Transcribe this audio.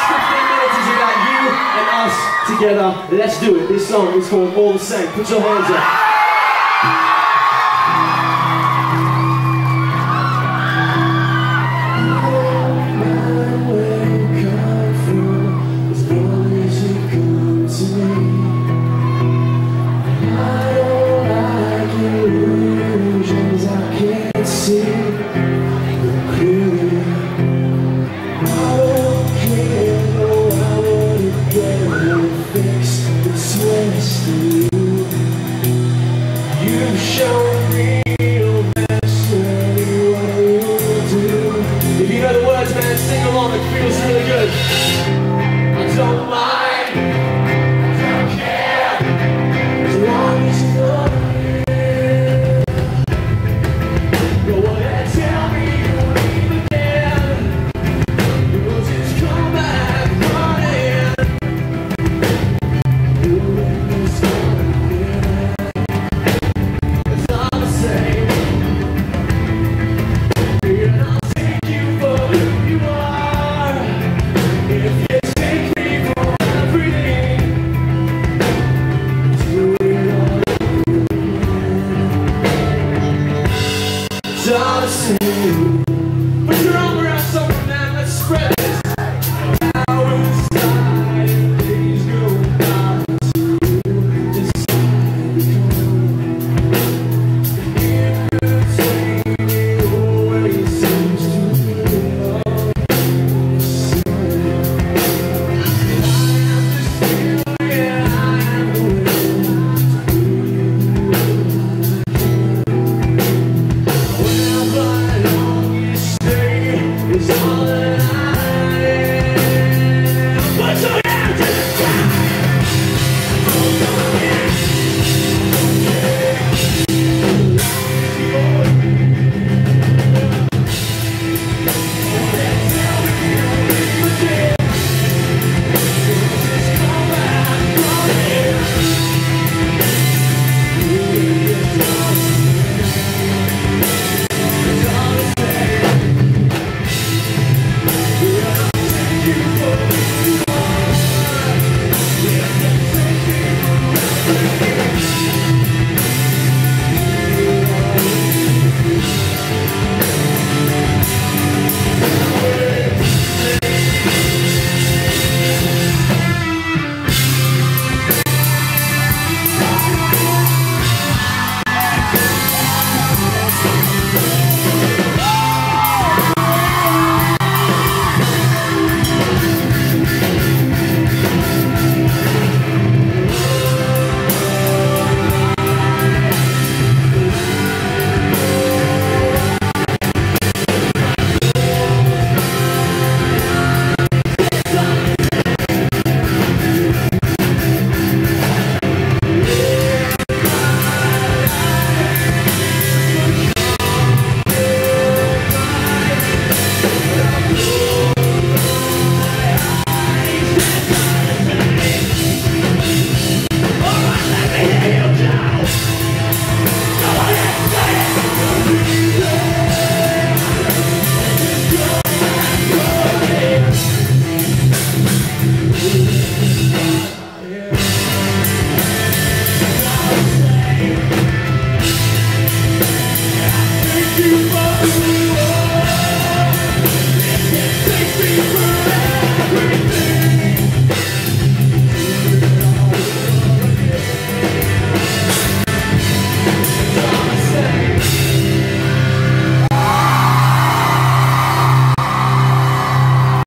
next 15 minutes is about you and us together. Let's do it. This song is called All the Same. Put your hands up.